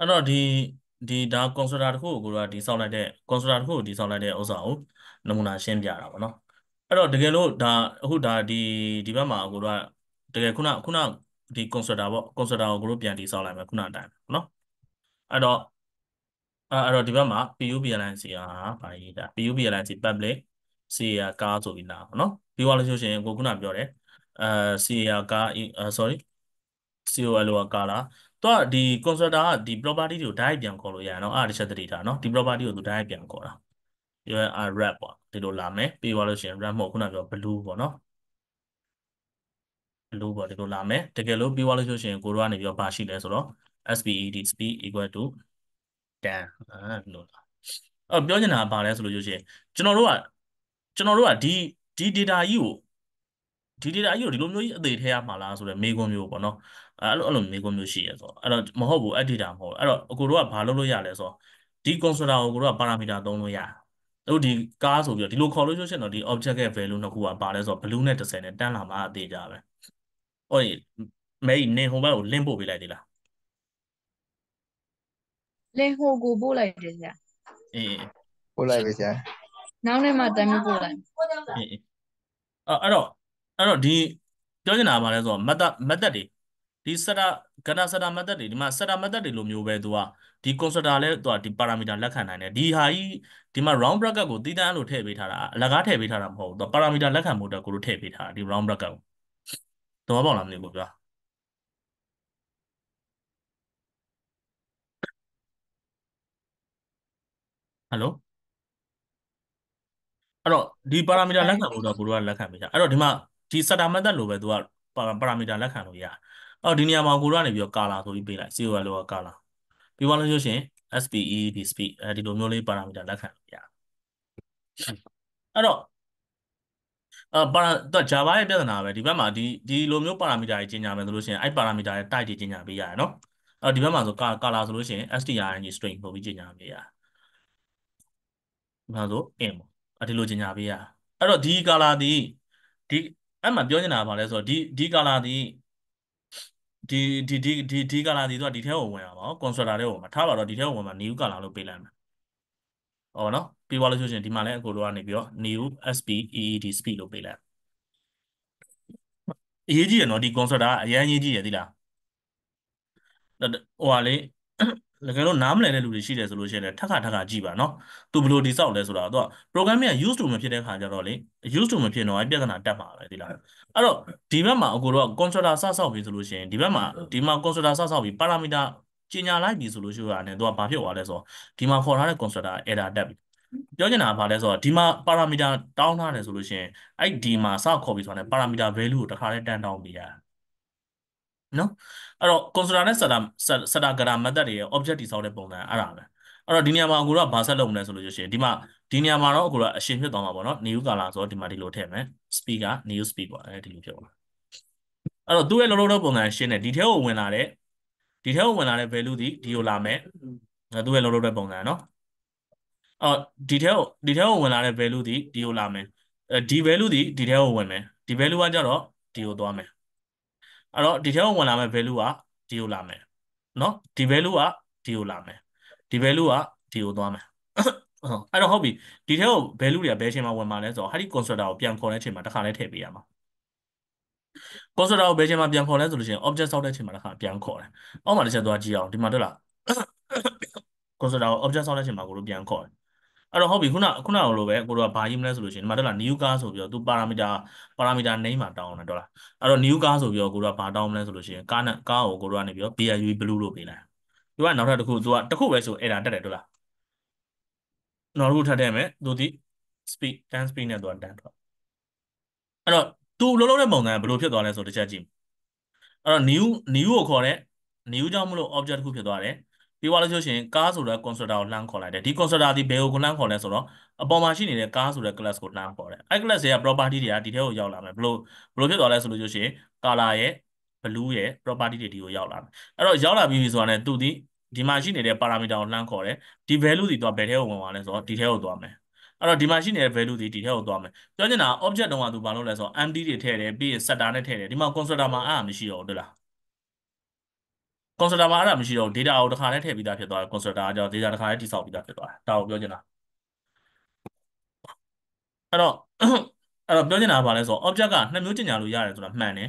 အဲ့တော့ဒီဒီဒါ constructor တစ်ခုကိုကိုကဒီဆောက်လိုက်တဲ့ constructor တစ်ခုကိုဒီဆောက်လိုက်တဲ့ဥစ္စာကိုနမူနာရှင်းပြတာပေါ့နော်အဲ့တော့တကယ်လို့ဒါအခုဒါဒီဒီဘက်မှာကိုကတကယ်ခုနခုနဒီ constructor ပေါ့ constructor ကိုကိုတို့ပြန်တည်ဆောက်လိုက်မယ်ခုနအတိုင်းပေါ့နော်အဲ့တော့အဲ့အဲ့တော့ဒီဘက်မှာ PUBLNC ကဘာရေးတာ PUBLNC public C ကကားဆိုပြီးလာပေါ့နော်ပြီးသွားလို့ဆိုရှင်ကိုခုနပြောတယ်အဲ C ကကား sorry COL ကကား လားတော့ဒီ constructor ကဒီ property တွေကို direct ပြန်ခေါ်လို့ရတယ်နော်အဲ့ဒါတစ်ချက်သတိထားနော်ဒီ property ကိုသူ direct ပြန်ခေါ်တာပြောရ wrap ပေါ့ဒီလိုလာမယ်ပြီးသွားလို့ရှိရင် wrap မဟုတ်ခုနပြော blue ပေါ့နော် blue ပေါ့ဒီလိုလာမယ်တကယ်လို့ပြီးသွားလို့ရှိရင်ကိုတို့ကနေပြီးတော့ဘာရှိလဲဆိုတော့ speed speed equal to 10အဲ့လိုလာအဲ့ပြောချင်တာကဘာလဲဆိုလို့ရှိရင်ကျွန်တော်တို့ကကျွန်တော်တို့ကဒီဒီ data ကြီးကို ဒီ data ကြီးကိုဒီလိုမျိုးကြီးအသေးထဲရမှာလားဆိုတော့မေးခွန်းမျိုးပေါ့နော်အဲ့လိုအဲ့လိုမေးခွန်းမျိုးရှိရဆိုတော့အဲ့တော့မဟုတ်ဘူးအဲ့ data မဟုတ်အဲ့တော့အကိုတို့ကဘာလုပ်လို့ရလဲဆိုတော့ဒီ constructor ကိုကိုတို့က parameter သုံးလို့ရတယ်အခုဒီကားဆိုပြီးတော့ဒီလိုခေါ်လို့ရှိရင်တော့ဒီ object ရဲ့ value နှစ်ခုကပါလဲဆိုတော့ blue နဲ့10နဲ့တန်းလာမှာအသေးကြပဲဟိုမဲနေဟိုဘက်ကို link ပို့ပေးလိုက်သေးလားလင်ဟိုကိုပို့လိုက်တယ်ဆရာအေးအေးပို့လိုက်ပြီဆရာနောက်နေ့မှတမ်းပို့လိုက်အေးအေးအဲ့အဲ့တော့ အဲ့တော့ဒီပြောချင်တာကဘာလဲဆိုတော့ method method တွေဒီ setter ကဏ္ဍ setter method တွေဒီမှာ setter method တွေလိုမျိုးပဲသူကဒီ constructor လဲသူကဒီ parameter လက်ခံနိုင်တယ်ဒီဟာကြီးဒီမှာ round bracket ကိုတည်တန်းလို့ထည့်ပေးထားတာအလကားထည့်ပေးထားတာမဟုတ်ဘူးသူ parameter လက်ခံဖို့အတွက်ကိုလိုထည့်ပေးထားတာဒီ round bracket ကိုတော့ပေါ့လားမသိဘူးဗျာဟယ်လိုအဲ့တော့ဒီ parameter လက်ခံဖို့တော့ကိုတို့ကလက်ခံပေးတာအဲ့တော့ဒီမှာ ဒီ setter method လိုပဲသူက parameter လက်ခံလို့ရတယ်အဲ့တော့ဒီနေရာမှာကိုတို့ကနေပြီးတော့ color ဆိုပြီးပေးလိုက် COL လောက color ပြီးသွားလို့ရှိရင် SPE the speed အဲဒီလိုမျိုးလေး parameter လက်ခံလို့ရတယ်အဲ့တော့အာပါတော့ Java ရဲ့ပြဿနာပဲဒီဘက်မှာဒီဒီလိုမျိုး parameter ကြီးကျင်ညာမယ်ဆိုလို့ရှိရင်အဲ့ parameter ရဲ့ type ကြီးကျင်ညာပေးရတယ်နော်အဲ့ဒီဘက်မှာဆို color ဆိုလို့ရှိရင် string string ပို့ပြီးကျင်ညာပေးရတယ်ဒါဆို in ပေါ့အဲ့ဒီလိုကျင်ညာပေးရအဲ့တော့ဒီ color ဒီဒီ အဲ့မှာပြောနေတာကဘာလဲဆိုတော့ဒီဒီ color ဒီဒီဒီဒီဒီဒီ color ဒီတော့ဒီထဲကိုဝင်ရပါဘော constructor ထဲကိုဝင်မှာထားပါတော့ဒီထဲကိုဝင်မှာ new color လို့ပေးလိုက်မယ်ဟောနော်ပြီးသွားလို့ဆိုရင်ဒီမှာလည်းအကိုတို့ကနေပြီးတော့ new speed speed လို့ပေးလိုက်အရေးကြီးရနော်ဒီ constructor ကအရင်ရေးကြီးရသိလားဟိုဟာလေ တကယ်လို့နားမလည်တဲ့လူတွေရှိတယ်ဆိုလို့ရှိရင်လည်းထပ်ခါထပ်ခါကြည့်ပါနော်သူဘယ်လိုတိစောက်လဲဆိုတာတော့ program က use to မဖြစ်တဲ့ခါကျတော့လေ use to မဖြစ်တော့အဲ့ပြဿနာတက်မှာပဲဒီလားအဲ့တော့ဒီဘက်မှာအကိုတော့ constructor စဆောက်ပြီဆိုလို့ရှိရင်ဒီဘက်မှာဒီမှာ constructor စဆောက်ပြီ parameter ကျင်ညာလိုက်ပြီဆိုလို့ရှိရင်သူကဘာဖြစ်သွားလဲဆိုတော့ဒီမှာခေါ်ထားတဲ့ constructor error တက်ပြီပြောချင်တာကဘာလဲဆိုတော့ဒီမှာ parameter တောင်းထားတယ်ဆိုလို့ရှိရင်အဲ့ဒီမှာစခေါ်ပြီဆိုတော့ parameter value ကိုတစ်ခါတည်းတန်းတောင်းပေးရတယ် နော်အဲ့တော့ constructor နဲ့ setter setter gram method တွေရဲ့ object တိစောက်တဲ့ပုံစံအဲ့ဒါပဲအဲ့တော့ဒီနေရာမှာအကူကဘာဆက်လုပ်မလဲဆိုလို့ရှိရင်ဒီမှာဒီနေရာမှာတော့အကူကအရှင်ဖြစ်သွားမှာပေါ့နော် new color ဆိုတော့ဒီမှာဒီလိုထည့်မယ် speed က new speed ပေါ့အဲဒီလိုဖြစ်သွားအဲ့တော့သူ့ရဲ့လုံးလုံးတော့ပုံစံရှင်းတယ်ဒီထဲကိုဝင်လာတဲ့ဒီထဲကိုဝင်လာတဲ့ value ဒီဒီကိုလာမယ်သူ့ရဲ့လုံးလုံးတဲ့ပုံစံနော်အော်ဒီထဲကိုဒီထဲကိုဝင်လာတဲ့ value ဒီဒီကိုလာမယ်အဲဒီ value ဒီဒီထဲကိုဝင်မယ်ဒီ value ကကြတော့ဒီကိုသွားမယ် အဲ့တော့ဒီထဲကိုဝင်လာမဲ့ value ကဒီကိုလာမယ်နော်ဒီ value ကဒီကိုလာမယ်ဒီ value ကဒီကိုသွားမယ်အဲ့တော့ဟုတ်ပြီဒီထဲကို value တွေကဘယ်အချိန်မှာဝင်မှာလဲဆိုတော့ဟာဒီ constructor ကိုပြန်ခေါ်တဲ့အချိန်မှာတစ်ခါလဲထည့်ပေးရမှာ constructor ကိုဘယ်အချိန်မှာပြန်ခေါ်လဲဆိုလို့ရှိရင် object ဆောက်တဲ့အချိန်မှာတစ်ခါပြန်ခေါ်တယ်အောက်မှာတစ်ချက်သွားကြည့်အောင်ဒီမှာတွေ့လား constructor ကို object ဆောက်တဲ့အချိန်မှာကိုတို့ပြန်ခေါ်တယ် အဲ့တော့ဟုတ်ပြီခုနခုနကလိုပဲကိုတို့ကဘာရေးမလဲဆိုလို့ရှိရင်ဒီမှာတက်လာ new car ဆိုပြီးတော့သူ parameter parameter name မှာတောင်းတယ်တော့လားအဲ့တော့ new car ဆိုပြီးတော့ကိုတို့ကဘာတောင်းမလဲဆိုလို့ရှိရင်ကားနဲ့ကားကိုကိုတို့ကနေပြီးတော့ BRU blue လို့ပေးလိုက်သူကနောက်ထပ်တစ်ခုသူကတစ်ခုပဲဆိုအဲ့ဒါတက်တယ်တော့လားနောက်တစ်ခုထပ်ထည့်မယ်သူဒီ speed 10 speed နဲ့သူကတန်းတော့အဲ့တော့သူလုံးလုံးတဲ့ပုံစံကဘယ်လိုဖြစ်သွားလဲဆိုတစ်ချက်ကြည့်အဲ့တော့ new new ကိုခေါ်တဲ့ new ကြောင့်မလို့ object တစ်ခုဖြစ်သွားတယ် ပြီးသွားလို့ဆိုရှင်ကားဆိုတဲ့ constructor ကိုလှမ်းခေါ်လိုက်တယ်ဒီ constructor ဒီဘယ်ကိုလှမ်းခေါ်လဲဆိုတော့အပေါ်မှာရှိနေတဲ့ကားဆိုတဲ့ class ကိုလှမ်းခေါ်တယ်အဲ့ class ရဲ့ property တွေကဒီထဲကိုရောက်လာမယ်ဘယ်လိုဘယ်လိုဖြစ်သွားလဲဆိုလို့ရှိရင် color ရဲ့ blue ရဲ့ property တွေဒီကိုရောက်လာမယ်အဲ့တော့ရောက်လာပြီဆိုတာနဲ့သူဒီဒီမှာရှိနေတဲ့ parameter ကိုလှမ်းခေါ်တယ်ဒီ value တွေတော့ဘယ်ထဲကိုဝင်သွားလဲဆိုတော့ဒီထဲကိုသွားမယ်အဲ့တော့ဒီမှာရှိနေတဲ့ value တွေဒီထဲကိုသွားမယ်ပြောချင်တာ object တုံးကသူဘာလုပ်လဲဆိုတော့ empty တွေထည့်တယ်ပြီးရင် setter နဲ့ထည့်တယ်ဒီမှာ constructor မှာအဲ့အမရှိတော့ဘူးတွေ့လား constructor မှာအဲ့ဒါမရှိတော့ data ကိုတစ်ခါတည်းထည့်ပြီးသားဖြစ်သွားတယ် constructor ကကြောင့် data တစ်ခါတည်းတိစောက်ပြီးသားဖြစ်သွားတယ်ဒါကိုပြောချင်တာအဲ့တော့အဲ့တော့ပြောချင်တာကဘာလဲဆိုတော့ object ကနှစ်မျိုးကျင်ညာလို့ရတယ်ဆိုတာမှန်တယ်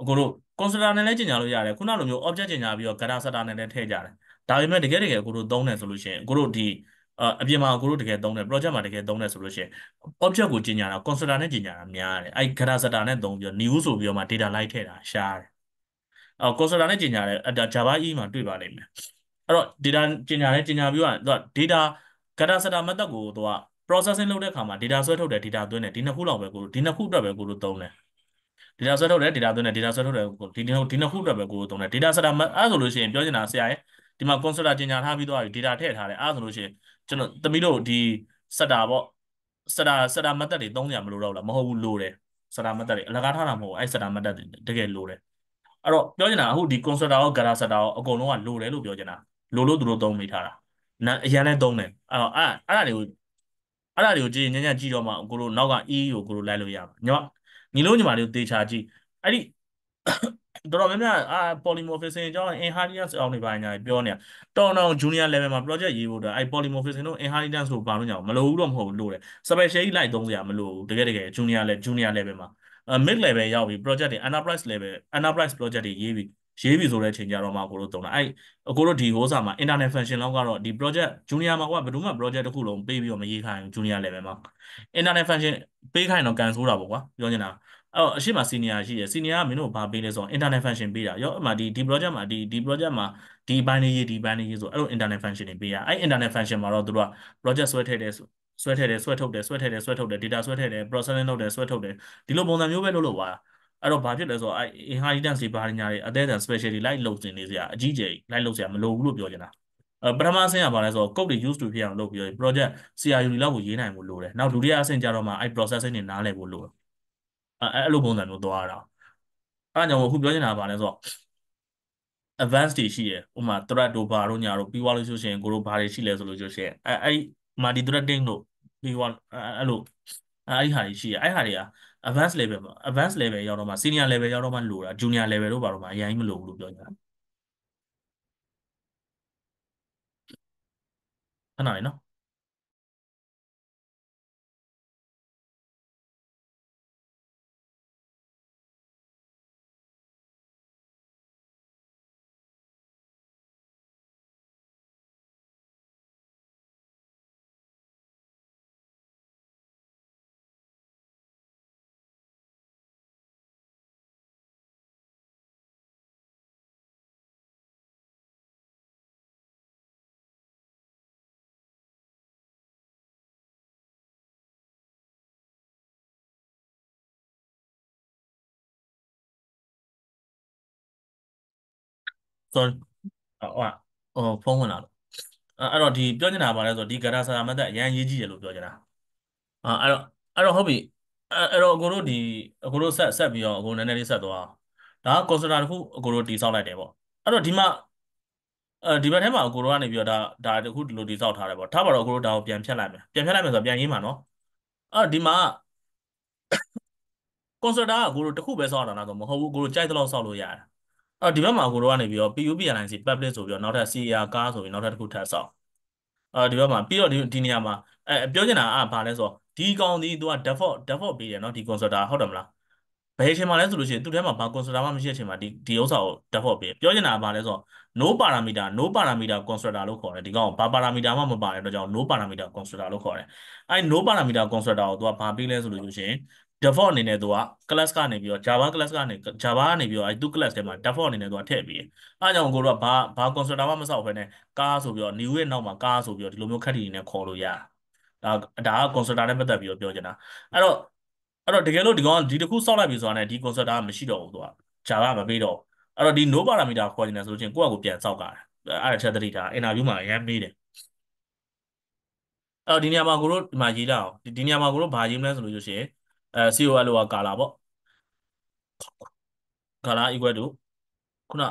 အခုတို့ constructor နဲ့လည်းကျင်ညာလို့ရတယ်ခုနလိုမျိုး object ကျင်ညာပြီးတော့ getter setter နဲ့လည်းထည့်ကြတယ်ဒါပေမဲ့တကယ်တကယ်အခုတို့သုံးတယ်ဆိုလို့ရှိရင်အခုတို့ဒီအပြင်မှာကိုတို့တကယ်သုံးတယ် project မှာတကယ်သုံးတယ်ဆိုလို့ရှိရင် object ကိုကျင်ညာတာ constructor နဲ့ကျင်ညာတာများတယ်အဲ့ getter setter နဲ့သုံးပြီးတော့ new ဆိုပြီးတော့မှ data လိုက်ထည့်တာရှားတယ် အော် constructor နဲ့ကျင်ညာတယ် Java EE မှာတွေ့ပါလိမ့်မယ်အဲ့တော့ data ကျင်ညာတယ်ကျင်ညာပြီးတော့သူက data getter setter method ကိုသူက processing လုပ်တဲ့အခါမှာ data ဆွဲထုတ်တယ် data သွင်းတယ်ဒီနှစ်ခုလောက်ပဲကိုဒီနှစ်ခုအတွက်ပဲကိုတို့သုံးတယ် data ဆွဲထုတ်တယ် data သွင်းတယ် data ဆွဲထုတ်တယ်ဒီနှစ်ဒီနှစ်ခုအတွက်ပဲကိုတို့သုံးတယ် data setter အဲ့ဆိုလို့ရှိရင်ပြောချင်တာဆရာရဲ့ဒီမှာ constructor ကျင်ညာထားပြီးတော့ data ထည့်ထားတယ်အဲ့ဆိုလို့ရှိရင်ကျွန်တော်သမီးတို့ဒီ setter ပေါ့ setter setter method တွေသုံးကြမလို့တော့လားမဟုတ်ဘူးလို့တယ် setter method တွေအလကားထားတာမဟုတ်ဘူးအဲ့ setter method တွေတကယ်လို့တယ် အဲ့တော့ပြောချင်တာအခုဒီ constructor ရော getter setter ရောအကုန်လုံးကလိုတယ်လို့ပြောချင်တာလိုလို့သူတို့သုံးမိထားတာနာအရင်လည်းသုံးတယ်အဲ့တော့အဲ့အဲ့ဒါတွေကိုအဲ့ဒါတွေကိုကြည့်ညံ့ညံ့ကြည့်တော့မှကိုတို့နောက်က E ကိုကိုတို့လိုက်လို့ရမှာညီမညီလို့ညီမတွေကိုသေချာကြည့်အဲ့ဒီတော်တော်များများအာ polymorphism အကြောင်း inheritance အောင်နေပါညာပြောနေတာတော်တော် junior level မှာ project ရေးဖို့တော့အဲ့ polymorphism တို့ inheritance တို့ဘာလို့ညာမလိုဘူးတော့မဟုတ်ဘူးလို့တယ် special ကြီးလိုက်သုံးစရာမလိုဘူးတကယ်တကယ် junior level junior level မှာ mid level ရောက်ပြီ project တွေ enterprise level enterprise project တွေရေးပြီရေးပြီဆိုတဲ့အချိန်ကြတော့မှကိုတို့သုံးတာအဲ့အကိုတို့ဒီဟိုးစာမှာ internet function လောက်ကတော့ဒီ project junior မှာကဘယ်သူမှ project တစ်ခုလုံးပေးပြီးတော့မရေးခိုင်းဘူး junior level မှာ internet function ပေးခိုင်းတော့ကန်ဆိုးတာပေါ့ကွာပြောနေတာအဲ့တော့အရှိမ senior ရှိတယ် senior ကမင်းတို့ဘာပေးလဲဆိုတော့ internet function ပေးတာရောအမှဒီဒီ project မှာဒီဒီ project မှာဒီဘိုင်းလေးရေးဒီဘိုင်းလေးရေးဆိုအဲ့လို internet function တွေပေးရအဲ့ internet function မှာတော့သူတို့က project ဆွဲထည့်တယ်ဆို ဆွဲထည့်တယ်ဆွဲထုတ်တယ်ဆွဲထည့်တယ်ဆွဲထုတ်တယ် data ဆွဲထည့်တယ် processing လုပ်တယ်ဆွဲထုတ်တယ်ဒီလိုပုံစံမျိုးပဲလုပ်လို့ပါအဲ့တော့ဘာဖြစ်လဲဆိုတော့အဲ့ inheritance တွေဘာညာတွေအသေးအံ special တွေ like လုပ်နေနေစရာအကြီးကျယ် like လုပ်စရာမလိုဘူးလို့ပြောချင်တာအဲပထမအဆင့်ကဘာလဲဆိုတော့ code တွေ use to ဖြစ်အောင်လုပ်ပြီးတော့ project CRU လောက်ကိုရေးနိုင်ဖို့လိုတယ်နောက်ဒုတိယအဆင့်ကျတော့မှအဲ့ processing တွေနားလည်ဖို့လိုတယ်အဲအဲ့လိုပုံစံမျိုးသွားတာအဲ့ကြောင့်အခုပြောချင်တာကဘာလဲဆိုတော့ advanced တွေရှိတယ်ဥပမာ thread တို့ဘာတို့ညာတို့ပြီးသွားလို့ဆိုရှင်ကိုတို့ဘာတွေရှိလဲဆိုလို့ဆိုရှင်အဲအဲ့ multi threading တို့ ပြီးသွားအဲ့လိုအဲ့ဒီဟာတွေရှိတယ်အဲ့ဟာတွေက advanced level မှာ advanced level ရောက်တော့မှ senior level ရောက်တော့မှလိုတာ junior level တို့ဘာတော့မှအရင်မလိုဘူးလို့ပြောကြတာခဏလေးနော် ဆိုတော့ဟိုဟိုဖုန်းဝင်လာလို့အဲ့တော့ဒီပြောချင်တာကဘာလဲဆိုတော့ဒီ gata sara method အရင်ရေးကြည့်ရလို့ပြောချင်တာအာအဲ့တော့အဲ့တော့ဟုတ်ပြီအဲ့အဲ့တော့အကိုတို့ဒီအကိုတို့ဆက်ဆက်ပြီးတော့အကိုနည်းနည်းလေးဆက်သွားဒါက consider တစ်ခုအကိုတို့တိစောက်လိုက်တယ်ပေါ့အဲ့တော့ဒီမှာအဲဒီဘက်ထဲမှာအကိုတို့ကနေပြီးတော့ဒါဒါတခုဒီလိုတိစောက်ထားတယ်ပေါ့ထားပါတော့အကိုတို့ဒါကိုပြန်ဖြတ်လိုက်မယ်ပြန်ဖြတ်လိုက်မယ်ဆိုတော့ပြန်ရေးမှာနော်အဲ့ဒီမှာ consider ကကိုတို့တခုပဲစောက်တာလားဆိုမဟုတ်ဘူးကိုတို့ကြိုက်တဲ့လောက်စောက်လို့ရတယ် အဲ့ဒီဘက်မှာကိုတို့ကနေပြီးတော့ PUPLIC public ဆိုပြီးတော့နောက်ထပ် CAR ကားဆိုပြီးနောက်ထပ်တစ်ခုထပ်စောက်အဲဒီဘက်မှာပြီးတော့ဒီဒီနေရာမှာအဲပြောချင်တာကဘာလဲဆိုတော့ဒီကောင်ဒီသူက default default ပေးတယ်နော်ဒီ consider ဟုတ်တယ်မလားဘယ်အချိန်မှာလဲဆိုလို့ရှိရင်သူ့ထဲမှာဘာ consider မှမရှိတဲ့အချိန်မှာဒီဒီဥစ္စာကို default ပေးပြောချင်တာကဘာလဲဆိုတော့ no parameter no parameter consider လို့ခေါ်တယ်ဒီကောင်ဘာ parameter မှမပါတဲ့အတွက်ကြောင့် no parameter consider လို့ခေါ်တယ်အဲ no parameter consider ကိုသူကဘာပေးလဲဆိုလို့ရှိရင် default အနေနဲ့သူက class ကနေပြီးတော့ Java class ကနေ Java ကနေပြီးတော့အဲသူ class ထဲမှာ default အနေနဲ့သူကထည့်ပြီးအဲအကြောင်းကိုတို့ကဘာဘာ consider မှမစောက်ဘဲနဲ့ကားဆိုပြီးတော့ new ရဲ့နောက်မှာကားဆိုပြီးတော့ဒီလိုမျိုးခက်တီနေနဲ့ခေါ်လို့ရဒါဒါက consider နဲ့ပတ်သက်ပြီးတော့ပြောချင်တာအဲ့တော့အဲ့တော့တကယ်လို့ဒီကောင်ဒီတစ်ခုစောက်လိုက်ပြီဆိုတာနဲ့ဒီ consider ကမရှိတော့ဘူးသူက Java မပေးတော့အဲ့တော့ဒီ no parameter ခေါ်နေတယ်ဆိုလို့ချင်းကိုယ့်အကိုပြန်စောက်ကြတယ်အဲ့ဒါချက်တတိတာ interview မှာအရင်မေးတယ်အဲ့တော့ဒီနေရာမှာကိုတို့ဒီမှာရေးလာအောင်ဒီနေရာမှာကိုတို့ဘာရေးမလဲဆိုလို့ရှိရင် အဲ COL ကကာလာပေါ့ကာလာ equal to ခုန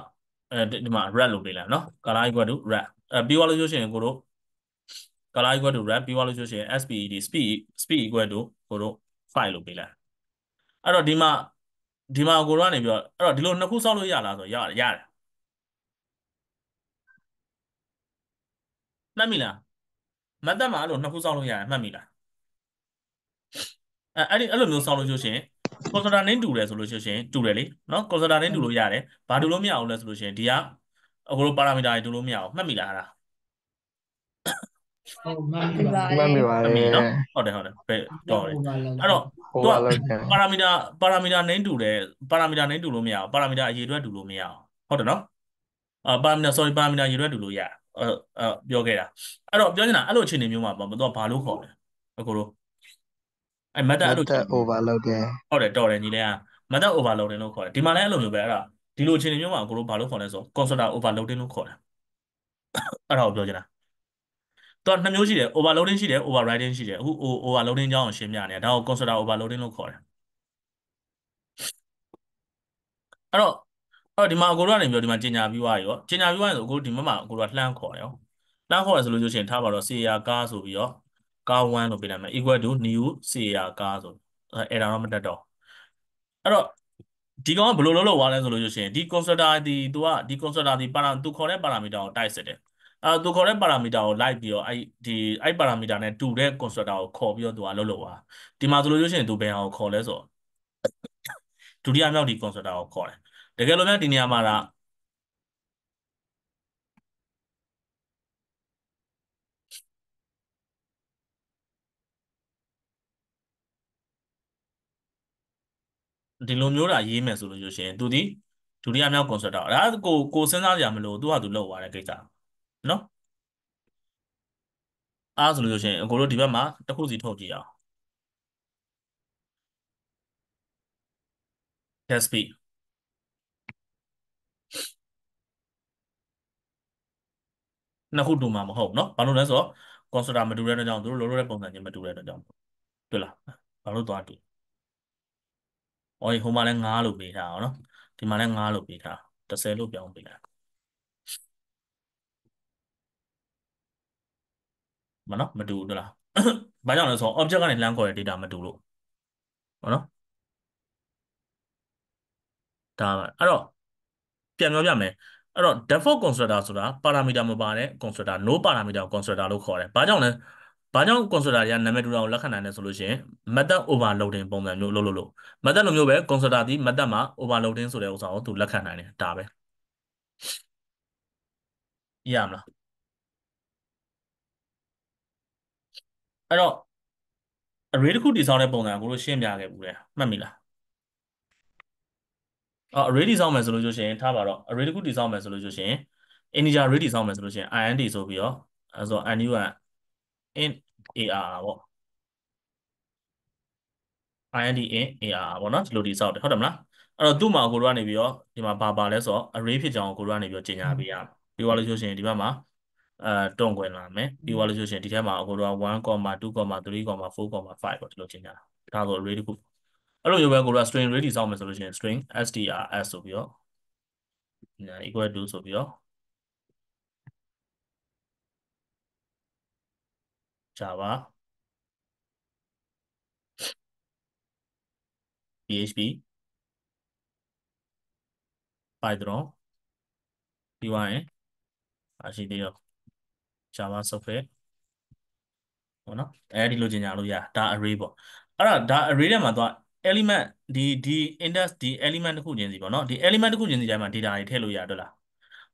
အဲဒီမှာ red လို့ပေးလိုက်နော်ကာလာ equal to red အဲပြီးသွားလို့ဆိုရင်ကိုတို့ကာလာ equal to red ပြီးသွားလို့ဆိုရင် speed speed speed equal to ကိုတို့5လို့ပေးလိုက်အဲ့တော့ဒီမှာဒီမှာကိုတို့ကနေပြီးတော့အဲ့တော့ဒီလိုနှစ်ခုစောက်လို့ရလားဆိုရတယ်ရတယ်မှတ်မိလားမတ်တက်မှာအဲ့လိုနှစ်ခုစောင့်လို့ရတယ်မှတ်မိလား အဲအဲ့ဒီအဲ့လိုမျိုးစောင့်လို့ရှိရင်ကွန်စတာနင်းတူတယ်ဆိုလို့ရှိရင်တူတယ်လေနော်ကွန်စတာနင်းတူလို့ရတယ်ဘာတူလို့မရအောင်လဲဆိုလို့ရှိရင်ဒီကအခုလိုပါရာမီတာတွေတူလို့မရအောင်မှတ်မိလားအဲ့ဒါဟုတ်မှန်ဒီပြီပါပါလေမှတ်မိပါမှတတ်မိယ်နော်ဟုတ်တယ်ဟုတ်တယ်ပဲတော့တယ်ဟိုပါလောက်အဲ့တော့ဟိုသူကပါလို့တယ်ပါရာမီတာပါရာမီတာနင်းတူတယ်ပါရာမီတာနင်းတူလို့မရအောင်ပါရာမီတာအရေအတွက်တူလို့မရအောင်ဟုတ်တယ်နော်အာပါရာမီတာ sorry ပါရာမီတာအရေအတွက်တူလို့ရအဲအဲပြောခဲ့တာအဲ့တော့ပြောနေတာအဲ့လိုအခြေအနေမျိုးမှာပေါ့တော့ဘာလို့ခေါ်လဲအခုလို အဲ့မတ်တက်အဲ့လိုတက် overload တယ်ဟုတ်တယ်တော်တယ်ညီလေးကမတ်တက် overloading လို့ခေါ်တယ်ဒီမှာလည်းအဲ့လိုမျိုးပဲအဲ့ဒါဒီလိုအခြေအနေမျိုးမှာကိုလိုဘာလို့ခေါ်လဲဆို consider overloading လို့ခေါ်တယ်အဲ့ဒါကိုပြောချင်တာတော့နှစ်မျိုးရှိတယ် overloading ရှိတယ် overriding ရှိတယ်အခု overloading ကြောင်းကိုရှင်းပြနေတယ်ဒါကို consider overloading လို့ခေါ်တယ်အဲ့တော့အဲ့တော့ဒီမှာအကိုတို့ကနေပြီးတော့ဒီမှာကြီးညာပြီးသွားရောကြီးညာပြီးသွားရင်ဆိုအကိုတို့ဒီမှာမှာအကိုတို့ကလှမ်းခေါ်တယ်ရောလှမ်းခေါ်ရဆိုလို့ရှိရင်ထားပါတော့ CA ကားဆိုပြီးတော့ ကား1လို့ပြလိုက်မယ် equal to new CA ကားဆိုအဲအဲ့ဒါတော့မတက်တော့အဲ့တော့ဒီကောင်ကဘယ်လိုလုပ်လို့ဝါလဲဆိုလို့ရှိရင်ဒီ constructor ဒီသူကဒီ constructor ဒီ para သူခေါ်တဲ့ parameter ကိုတိုက်စစ်တယ်အဲသူခေါ်တဲ့ parameter ကိုလိုက်ပြီးတော့အဲ့ဒီအဲ့ parameter နဲ့တူတဲ့ constructor ကိုခေါ်ပြီးတော့သူကလုပ်လို့ပါဒီမှာဆိုလို့ရှိရင်သူဘယ်ဟာကိုခေါ်လဲဆိုတော့ဒုတိယမြောက်ဒီ constructor ကိုခေါ်တယ်တကယ်လို့များဒီနေရာမှာက ဒီလိုမျိုးတာရေးမယ်ဆိုလို့ရှိရင်သူဒီဒုတိယမြောက် constructor ဒါကိုကိုစဉ်းစားကြမလို့သူကသူလုပ်သွားတဲ့ကိစ္စနော်အားဆိုလို့ရှိရင်အကိုတို့ဒီဘက်မှာတစ်ခုစီထုတ်ကြည့်အောင် test speed နှစ်ခုတူမှာမဟုတ်เนาะဘာလို့လဲဆိုတော့ consider မတူတဲ့အတွက်ကြောင့်သူတို့လိုလိုတဲ့ပုံစံချင်းမတူတဲ့အတွက်ကြောင့်တွေ့လားဘာလို့သွားတူ။ ။အော်ဟိုမှာလည်း9လို့ပေးထားအောင်နော်။ဒီမှာလည်း9လို့ပေးထား။10လို့ပြောင်းပေးလိုက်။မနော်မတူဘူးလား။ဘာကြောင့်လဲဆိုတော့ object ကနေလမ်းခေါ်တဲ့ data မတူလို့။ဟုတ်နော်။ဒါပါအဲ့တော့ပြန်ပြောပြမယ်။အဲ့တော့ default constructor ဆိုတာ parameter မပါတဲ့ constructor no parameter constructor လို့ခေါ်တယ်။ဘာကြောင့်လဲ။ ဘာကြောင့် constructor တွေကနာမည်တူတာကိုလက်ခံနိုင်လဲဆိုလို့ရှိရင် method overloading ပုံစံမျိုးလုပ်လို့လို့ method လိုမျိုးပဲ constructor ဒီ method မှာ overloading ဆိုတဲ့ဥစ္စာကိုသူလက်ခံနိုင်တယ်ဒါပဲရမလားအဲ့တော့ array တစ်ခုတည်ဆောက်တဲ့ပုံစံကိုလို့ရှင်းပြခဲ့ဘူးလေမှတ်မိလားအော် array တည်ဆောက်မယ်ဆိုလို့ရှိရင်ထားပါတော့ array တစ်ခုတည်ဆောက်မယ်ဆိုလို့ရှိရင် integer array တည်ဆောက်မယ်ဆိုလို့ရှိရင် int ဆိုပြီးတော့အဲဆို nu က int arr ပေါ့ int int arr ပေါ့နော်ဒီလိုတည်ဆောက်တယ်ဟုတ်တယ်မလားအဲ့တော့သူ့မှာကိုတို့ကနေပြီးတော့ဒီမှာဘာပါလဲဆိုတော့ array ဖြစ်ကြောင်းကိုတို့ကနေပြီးတော့ကြီးညာပေးရမယ်ပြီးသွားလို့ရှိရင်ဒီဘက်မှာအဲတွန့်ခွင်လာမယ်ပြီးသွားလို့ရှိရင်ဒီထဲမှာအကိုတို့က1 2 3 4 5ပေါ့ဒီလိုကြီးညာတာဒါဆို array တစ်ခုအဲ့လိုမျိုးပဲကိုတို့က string array တည်ဆောက်မယ်ဆိုလို့ရှိရင် string strs ဆိုပြီးတော့ equal to ဆိုပြီးတော့ Java PHP Python ပြီးသွားရင်အရှိသေးတော့ Java software ပေါ့နော်အဲဒီလိုကျင်ညာလို့ရဒါ array ပေါ့အဲ့ဒါဒါ array ထဲမှာသွား element ဒီဒီ index ဒီ element တစ်ခုချင်းစီပေါ့နော်ဒီ element တစ်ခုချင်းစီတိုင်းမှာ data တွေထည့်လို့ရတော့လား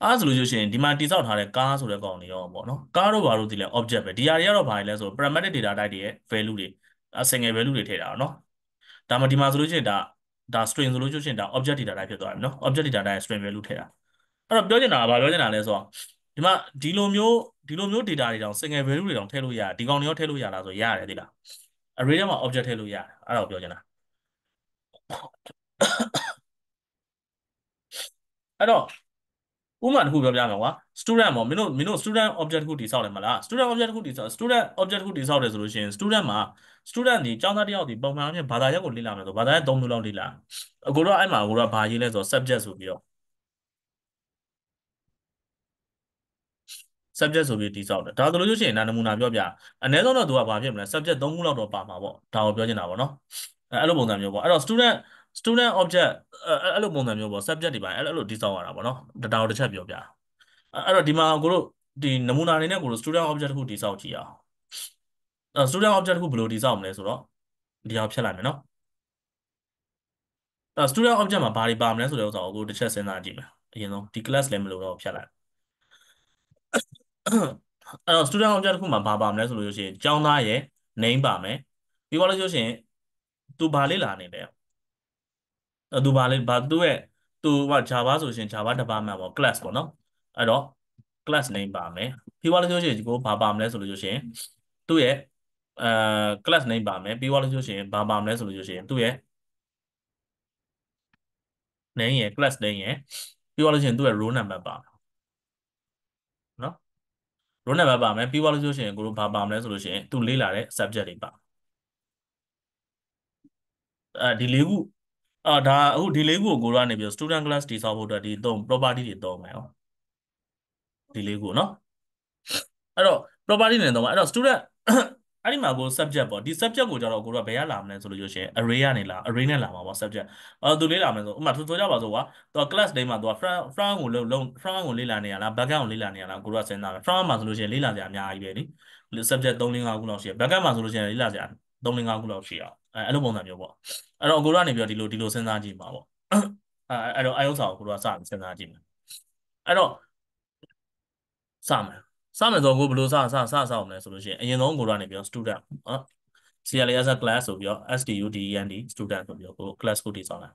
အားဆိုလို့ရှိရင်ဒီမှာတိစောက်ထားတဲ့ကားဆိုတဲ့ကောင်တွေရောပေါ့နော်ကားတို့ဘာလို့ဒီလဲ object ပဲဒီဟာတွေကတော့ဘာလဲဆို parametric data type တွေရဲ့ value တွေ single value တွေထည့်တာနော်ဒါမှဒီမှာဆိုလို့ရှိရင်ဒါဒါ string ဆိုလို့ရှိရင်ဒါ object data type ဖြစ်သွားပြီနော် object data type string value ထည့်တာအဲ့တော့ပြောချင်တာကဘာပြောချင်တာလဲဆိုတော့ဒီမှာဒီလိုမျိုးဒီလိုမျိုး data တွေတောင် single value တွေတောင်ထည့်လို့ရဒီကောင်တွေရောထည့်လို့ရလားဆိုရတယ်သိလား array ထဲမှာ object ထည့်လို့ရတယ်အဲ့ဒါကိုပြောချင်တာအဲ့တော့ ဥပမာတစ်ခုပြောပြမယ်ကွာ student ပေါ့မင်းတို့မင်းတို့ student object တစ်ခုတည်ဆောက်တယ်မလား student object တစ်ခုတည်ဆောက် student object တစ်ခုတည်ဆောက်တယ်ဆိုလို့ရှိရင် student မှာ student ဒီကျောင်းသားတစ်ယောက်ဒီပုံမှန်အဖြစ်ဘာသာရပ်ကိုလေ့လာမယ်ဆိုဘာသာရပ်၃မျိုးလောက်လေ့လာအကိုတော့အဲ့မှာအကိုတော့ဘာရေးလဲဆိုတော့ subject ဆိုပြီးတော့ subject ဆိုပြီးတည်ဆောက်တယ်ဒါဆိုလို့ရှိရင်ဒါနမူနာပြောပြအနည်းဆုံးတော့သူကဘာဖြစ်မလဲ subject ၃ခုလောက်တော့ပါမှာပေါ့ဒါကိုပြောချင်တာပေါ့နော်အဲအဲ့လိုပုံစံမျိုးပေါ့အဲ့တော့ student student object အဲ့အဲ့လိုပုံစံမျိုးပေါ့ subject တွေပါအဲ့အဲ့လိုတည်ဆောက်ရတာပေါ့နော်ဒါကိုတစ်ချက်ပြောပြအဲ့တော့ဒီမှာကိုတို့ဒီနမူနာအနေနဲ့ကိုလို student object တစ်ခုတည်ဆောက်ကြည့်အောင်အဲ student object တစ်ခုဘယ်လိုတည်ဆောက်မလဲဆိုတော့ဒီအောင်ဖြတ်လိုက်မယ်နော်အဲ student object မှာဘာတွေပါမလဲဆိုတဲ့ဥစ္စာကိုကိုတစ်ချက်စဉ်းစားကြည့်မယ်အရင်ဆုံးဒီ class လည်းမလို့တော့ဖြတ်လိုက်အဲ့တော့ student object တစ်ခုမှာဘာပါမလဲဆိုလို့ရှိရင်ကျောင်းသားရဲ့ name ပါမယ်ပြီးတော့လို့ရှိရင်သူဘာလေးလာနေလဲအဲ သူဘာလေးဘာသူ့ရဲ့သူက Java ဆိုရှင် Java department ပေါ့ class ပေါ့နော်အဲ့တော့ class name ပါမယ်ပြီးတော့လို့ရှိရင်ဒီကိုဘာပါမလဲဆိုလို့ရှိရင်သူ့ရဲ့အဲ class name ပါမယ်ပြီးတော့လို့ရှိရင်ဘာပါမလဲဆိုလို့ရှိရင်သူ့ရဲ့ name ရယ် class name ရယ်ပြီးတော့လို့ရှိရင်သူ့ရဲ့ roll number ပါနော် roll number ပါမယ်ပြီးတော့လို့ရှိရင်ကိုတို့ဘာပါမလဲဆိုလို့ရှိရင်သူလေ့လာတဲ့ subject တွေပါအဲဒီလေးခု အာဒါအခုဒီလေးခုကိုကိုတို့ကနေပြီး student class တည်ဆောက်ဖို့အတွက်ဒီသုံး property တွေသုံးမယ်ဟောဒီလေးခုနော်အဲ့တော့ property နဲ့သုံးမှာအဲ့တော့ student အဲ့ဒီမှာကို subject ပေါ့ဒီ subject ကိုကြတော့ကိုတို့ကဘယ်ရလာမလဲဆိုလို့ရှိရင် array ကနေလာ array နဲ့လာမှာပေါ့ subject အော်သူလေးလာမယ်ဆိုဥပမာသူဆိုကြပါစို့ကွာသူက class တိုင်းမှာသူက front front ကိုလုံး front ကိုလေးလာနေရလား back end ကိုလေးလာနေရလားကိုတို့ကစဉ်းစားမယ် front မှာဆိုလို့ရှိရင်လေးလာစရာအများကြီးပဲလေ subject 3 5ခုလောက်ရှိရ back end မှာဆိုလို့ရှိရင်လေးလာစရာ3 5ခုလောက်ရှိအောင် အဲအဲ့လိုပုံစံမျိုးပေါ့အဲ့တော့ကိုတို့ကနေပြီးတော့ဒီလိုဒီလိုစဉ်းစားကြည့်မှာပေါ့အဲအဲ့တော့ iOS ကိုကိုတို့ကစစဉ်းစားကြည့်မယ်အဲ့တော့စမယ်စမယ်ဆိုကိုဘယ်လိုစစစစအောင်လဲဆိုလို့ရှိရင်အရင်ဆုံးကိုတို့ကနေပြီးတော့ student နော် CLS class ဆိုပြီးတော့ STUDENT student ဆိုပြီးတော့ကို class ကိုတည်ဆောက်လာ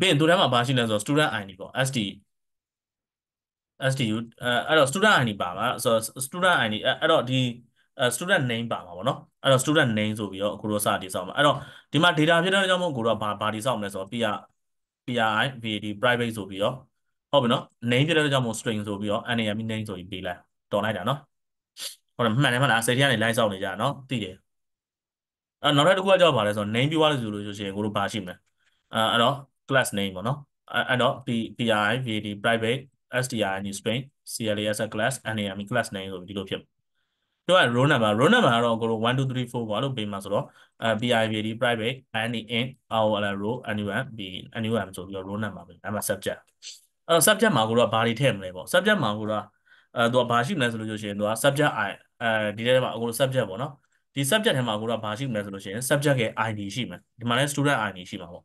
ပြီးရင်သူထဲမှာဘာရှိလဲဆိုတော့ student ID ပေါ့ ST STU အဲအဲ့တော့ student ID ပါမှာဆိုတော့ student ID အဲ့တော့ဒီ student name ပါမှာပေါ့နော်အဲ့တော့ student name ဆိုပြီးတော့အခုတော့စတည်ဆောက်မှာအဲ့တော့ဒီမှာ data ဖြစ်တဲ့ကြောင့်မို့ကိုတော့ဘာဘာတည်ဆောက်မလဲဆိုတော့ PR PRI VAD private ဆိုပြီးတော့ဟုတ်ပြီနော် name ဖြစ်တဲ့ကြောင့်မို့ string ဆိုပြီးတော့ NAME name ဆိုပြီးပေးလိုက်တော်လိုက်တာနော်ဟုတ်တယ်မှန်တယ်မှန်လားစိတ်ထဲကနေ line ဆောက်နေကြတာနော်သိတယ်အဲ့နောက်တစ်ခုကကြောက်ပါလဲဆိုတော့ name ပြောရလို့ဆိုလို့ရှိရင်ကိုတို့ဘာရှိမလဲအဲ့အဲ့တော့ class name ပေါ့နော်အဲ့တော့ PRI VAD private string string CLAS class NAME class name ဆိုပြီးဒီလိုဖြစ် ပြောရ row number row number ကတော့ကိုလို1 2 3 4ဘာလို့ပေးမှာဆိုတော့အဲ PIVD private and in our row anyone b anyone ဆိုပြီးတော့ row number ပဲအဲ့မှာ subject အဲ့တော့ subject မှာကိုတော့ဘာတွေထည့်မလဲပေါ့ subject မှာကိုတော့အဲသူကဘာရှိမလဲဆိုလို့ရှိရင်သူက subject i အဲဒီထဲမှာအကို subject ပေါ့နော်ဒီ subject ထဲမှာကိုတော့ဘာရှိမလဲဆိုလို့ရှိရင် subject ရဲ့ ID ရှိမယ်ဒီမှာလည်း student ID ရှိမှာပေါ့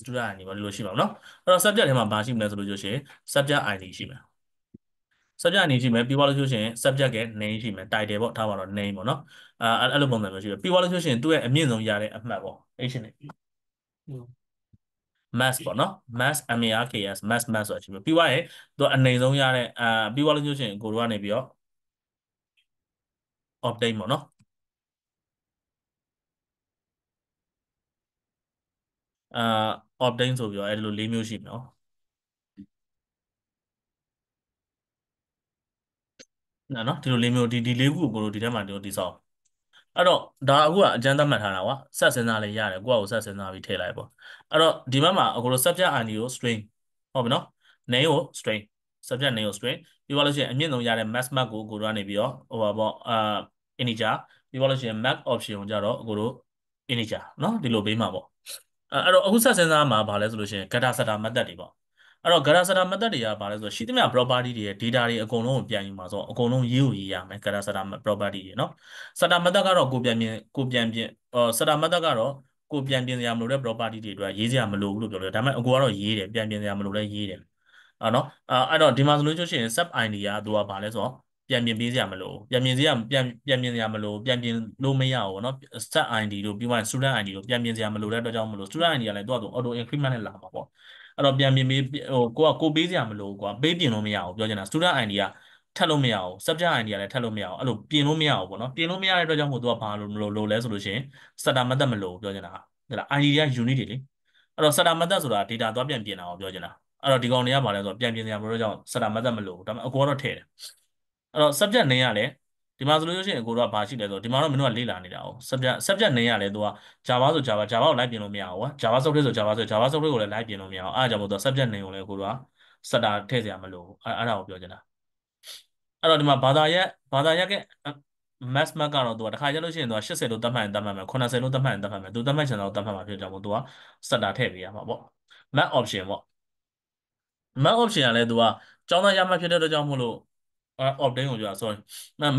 student ID ပေါ့ဒီလိုရှိပါဘူးเนาะအဲ့တော့ subject ထဲမှာဘာရှိမလဲဆိုလို့ရှိရင် subject ID ရှိမယ် subject ID ရှိမယ်ပြီးသွားလို့ရှိရင် subject ရဲ့ name ရှိမယ် title ပေါ့ထားပါတော့ name ပေါ့เนาะအဲအဲ့လိုပုံစံမျိုးရှိတယ်ပြီးသွားလို့ရှိရင်သူ့ရဲ့အမြင့်ဆုံးရတဲ့အမှတ်ပေါ့ h နဲ့ mass ပေါ့နော် mass MARKS mass mass ဆိုတာရှိပြီပြီးသွားရင်သူအနေဆုံးရတဲ့အာပြီးသွားလို့ရှိရင်ကိုတို့ကနေပြီးတော့ obtain ပေါ့နော် အာ obtain ဆိုပြီးတော့အဲ့လို၄မျိုးရှိပြီနော်နော်ဒီလို၄မျိုးဒီဒီ၄ခုကိုကိုတို့ဒီထဲမှာဒီလိုတည်ဆောက်အဲ့တော့ဒါအခုကအကျဉ်းသတ်မှတ်ထားတာကွာဆက်စဉ်းစားလေးရတယ်ကိုယ့်အကိုဆက်စဉ်းစားပြီးထည့်လိုက်ပေါ့အဲ့တော့ဒီဘက်မှာအခုလို subject ID ကို string ဟုတ်ပြီနော် name ကို string subject name ကို string ပြီးသွားလို့ရှိရင်အမြင့်ဆုံးရတဲ့ max mark ကိုကိုတို့ကနေပြီးတော့ဟိုပါပေါ့အာ integer ပြီးသွားလို့ရှိရင် max option ကိုကြတော့ကိုတို့ integer နော်ဒီလိုပေးမှာပေါ့ အဲ့တော့အခုဆက်စဉ်းစားမှာဘာလဲဆိုလို့ရှိရင် getter setter method တွေပေါ့အဲ့တော့ getter setter method တွေကဘာလဲဆိုတော့ရှိသမျှ property တွေရဲ့ data တွေအကုန်လုံးကိုပြန်ယူမှာဆိုတော့အကုန်လုံးရေးကိုရေးရမယ် getter setter property တွေနော် setter method ကတော့ကိုပြန်ပြင်ကိုပြန်ပြင်ဟော setter method ကတော့ကိုပြန်ပြင်စရာမလိုတဲ့ property တွေအတွက်ရေးစရာမလိုဘူးလို့ပြောလို့ဒါပေမဲ့အကိုကတော့ရေးတယ်ပြန်ပြင်စရာမလိုလဲရေးတယ်အဲ့နော်အဲ့တော့ဒီမှာဆိုလို့ရှိရင် sub id ကသူကဘာလဲဆိုတော့ ပြန်ပြင်ပေးစရာမလိုပြန်ပြင်စရာပြန်ပြန်ပြင်စရာမလိုပြန်ပြင်လို့မရဘူးเนาะ set id တို့ပြီးမှ student id တို့ပြန်ပြင်စရာမလိုတဲ့အတွက်ကြောင့်မလို့ student id ကလည်းသူကသူ auto increment နဲ့လာမှာပေါ့အဲ့တော့ပြန်ပြင်ပေးဟိုကိုကကိုပေးစရာမလိုကွာပေးပြင်လို့မရဘူးပြောချင်တာ student id ကထပ်လို့မရဘူး subject id ကလည်းထပ်လို့မရဘူးအဲ့လိုပြင်လို့မရဘူးပေါ့နော်ပြင်လို့မရတဲ့အတွက်ကြောင့်မို့သူကဘာလို့မလို့လို့လဲဆိုလို့ရှိရင် setter method မလို့ပြောချင်တာဟုတ်လား id က unit တွေလေအဲ့တော့ setter method ဆိုတာ data သွားပြန်ပြင်တာကိုပြောချင်တာအဲ့တော့ဒီကောင်တွေကဘာလဲဆိုတော့ပြန်ပြင်စရာမလိုတော့ကြောင့် setter method မလို့ဒါပေမဲ့အကူကတော့ထည့်တယ် အဲ့တော့ subject name ကလည်းဒီမှာဆိုလို့ရှိရင်အကိုတို့ကဘာရှိလဲဆိုတော့ဒီမှာတော့မင်းတို့ကလေ့လာနေတာ哦 subject subject name ကလည်းသူက Java ဆို Java Java ကိုလိုက်ပြင်လို့မရဘူးကွာ Java software ဆို Java ဆို Java software ကိုလည်းလိုက်ပြင်လို့မရအောင်အားကြောင့်မို့သူ subject name ကိုလည်းကိုတို့က setter ထည့်စရာမလိုဘူးအဲ့အဲ့ဒါကိုပြောချင်တာအဲ့တော့ဒီမှာဘာသာရက်ဘာသာရက်က mass mark ကတော့သူကတစ်ခါကျလို့ရှိရင်သူက80လို့သတ်မှတ်ရင်သတ်မှတ်မယ်90လို့သတ်မှတ်ရင်သတ်မှတ်မယ်သူသတ်မှတ်ချင်တာကိုသတ်မှတ်မှာဖြစ်ကြောင်းမို့သူကစက်တာထည့်ပေးရမှာပေါ့ math option ပေါ့ math option ကလည်းသူကကျောင်းသားရမှတ်ဖြစ်တဲ့အတွက်ကြောင့်မို့လို့ အဲ opt-in ကိုပြောတာ sorry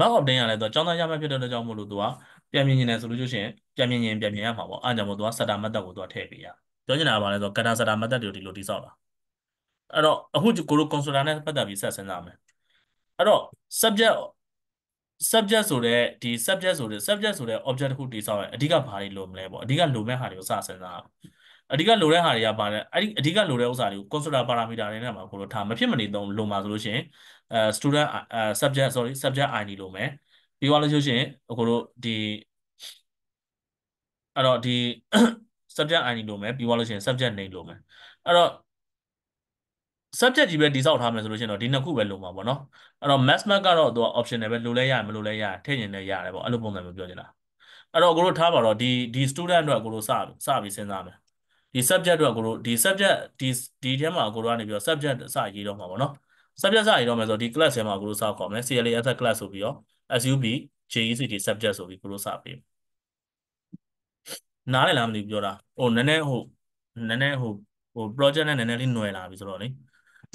math opt-in ကလည်းသူကကျောင်းသားရမှတ်ဖြစ်တဲ့အတွက်ကြောင့်မို့လို့သူကပြန်မြင်နေတယ်ဆိုလို့ရှိရင်ပြန်မြင်ရင်ပြန်မြင်ရမှာပေါ့အဲကြောင့်မို့သူကစက်တာ method ကိုသူကထည့်ပေးရပြောချင်တာကဘာလဲဆိုတော့ kata စက်တာ method တွေကိုဒီလိုတိစောက်တာအဲ့တော့အခုကိုလို constructor နဲ့ပတ်သက်ပြီးဆက်စဉ်းစားမယ်အဲ့တော့ subject subject ဆိုတဲ့ဒီ subject ဆိုတဲ့ subject ဆိုတဲ့ object တစ်ခုတိစောက်ရင်အဓိကဘာတွေလိုမလဲပေါ့အဓိကလိုမဲ့ဟာတွေကိုစစဉ်းစား အဓိကလိုတဲ့ဟာတွေကပါတယ်အဲ့ဒီအဓိကလိုတဲ့ဥစ္စာတွေကို constructor parameter တွေနဲ့မှာကိုလိုထားမဖြစ်မနေတော့လိုမှာဆိုလို့ရှိရင်အဲ student အဲ subject sorry subject id လိုမယ်ပြီးသွားလို့ရှိရင်ကိုလိုဒီအဲ့တော့ဒီ subject id လိုမယ်ပြီးသွားလို့ရှိရင် subject name လိုမယ်အဲ့တော့ subject ကြီးပဲတိစောက်ထားမယ်ဆိုလို့ရှိရင်တော့ဒီနှစ်ခုပဲလိုမှာပေါ့နော်အဲ့တော့ mass mark ကတော့သူက optional ပဲလိုလဲရမလိုလဲရထည့်ရင်လည်းရတယ်ပေါ့အဲ့လိုပုံစံမျိုးပြောချင်တာအဲ့တော့ကိုတို့ထားပါတော့ဒီဒီ student အတွက်ကိုတို့စစပြီးစဉ်းစားမယ် ဒီ subject အတွက်ကိုတို့ဒီ subject ဒီဒီထဲမှာကိုတို့ကနေပြီးတော့ subject စရေးတော့မှာပေါ့နော် subject စရေးတော့မယ်ဆိုတော့ဒီ class ထဲမှာကိုတို့စခေါ်မယ် CLAS class ဆိုပြီးတော့ SUB JECT subject ဆိုပြီးကိုတို့စပေးနားလည်လားမသိဘူးပြောတာဟိုနည်းနည်းဟိုနည်းနည်းဟိုဟို project နဲ့နည်းနည်းလေးຫນွယ်လာပြီဆိုတော့လေ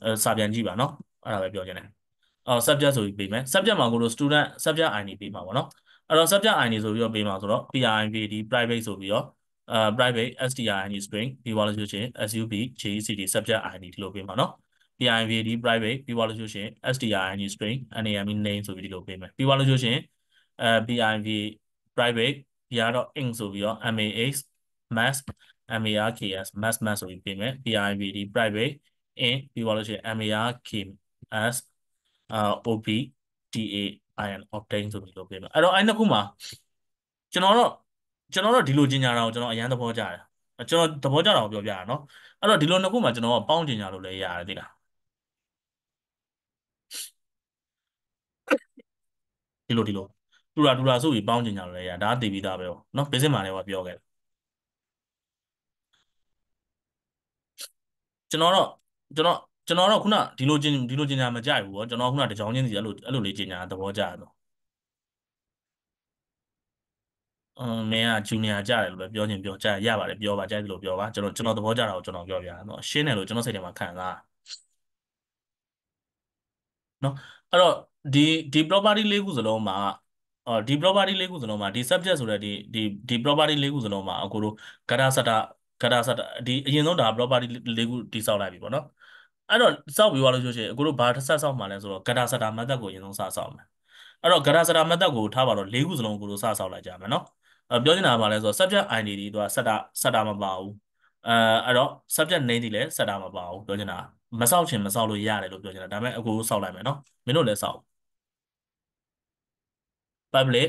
အဲစာပြန်ကြည့်ပါနော်အဲ့ဒါပဲပြောချင်တယ်အော် subject ဆိုပြီးပေးမယ် subject မှာကိုတို့ student subject ID ပေးမှာပေါ့နော်အဲ့တော့ subject ID ဆိုပြီးတော့ပေးမှာဆိုတော့ PIVD private ဆိုပြီးတော့ အဲ private string string ပြီးသွားလို့ရှိရင် SUB JECT subject ID ဒီလိုပေးမှာနော် PIVD private ပြီးသွားလို့ရှိရင် string string name name ဆိုပြီးဒီလိုပေးမယ်ပြီးသွားလို့ရှိရင်အဲ PIV private ဒီကတော့ ink ဆိုပြီးတော့ MAX mass MARKS mass mass ဆိုပြီးပေးမယ် PIVD private in ပြီးသွားလို့ရှိရင် MARKS အာ OP TA IN obtain ဆိုပြီးလုပ်ပေးမယ်အဲ့တော့အဲ့နှစ်ခုမှာကျွန်တော်တော့ ကျွန်တော်တို့ဒီလိုကြီးညာတာကိုကျွန်တော်အရန်သဘောကျတယ်ကျွန်တော်သဘောကျတာကိုပြောပြတာနော်အဲ့တော့ဒီလိုနှစ်ခုမှာကျွန်တော်ကပေါင်းကြီးညာလို့လည်းရတယ်သိလားဒီလိုဒီလိုတူရာတူရာဆိုပြီးပေါင်းကျင်ကြလို့လည်းရဒါသိပြီးသားပဲပေါ့နော်ဘေးစစ်မှာလည်းဟောပြောခဲ့တယ်ကျွန်တော်တော့ကျွန်တော်ကျွန်တော်တော့ခုနဒီလိုကျင်ဒီလိုကျင်ညာမကြိုက်ဘူးပေါ့ကျွန်တော်ခုနတကြောင်ချင်းစီအဲ့လိုအဲ့လိုလေးကျင်ညာသဘောကျတယ် တော့အမ်မင်းကဂျူနီယာကြတယ်လို့လည်းပြောချင်ပြောကြရပါတယ်ပြောပါကြိုက်တယ်လို့ပြောပါကျွန်တော်ကျွန်တော်သဘောကျတာကိုကျွန်တော်ပြောပြတာเนาะရှင်းတယ်လို့ကျွန်တော်စိတ်ထဲမှာခံစားเนาะအဲ့တော့ဒီဒီ property လေးခုစလုံးမှာအော်ဒီ property လေးခုစလုံးမှာဒီ subject ဆိုတဲ့ဒီဒီဒီ property လေးခုစလုံးမှာအခုတို့ဂရစတာဂရစတာဒီအရင်ဆုံးဒါ property လေးခုတိစောက်လိုက်ပြီပေါ့နော်အဲ့တော့စောက်ပြီးသွားလို့ဆိုရှင်အခုတို့ဘာတစ်ဆက်စောက်မှလဲဆိုတော့ဂရစတာ method ကိုအရင်ဆုံးစစောက်မယ်အဲ့တော့ဂရစတာ method ကိုထားပါတော့လေးခုစလုံးကိုတို့စစောက်လိုက်ကြမယ်နော် အဲ့ပြောချင်တာကဘာလဲဆိုတော့ subject id ဒီသူကစက်တာစက်တာမပါဘူးအဲအဲ့တော့ subject name ဒီလည်းစက်တာမပါဘူးပြောချင်တာမစောက်ချင်မစောက်လို့ရတယ်လို့ပြောချင်တာဒါပေမဲ့အခုစောက်လိုက်မယ်နော်မင်းတို့လည်းစောက် public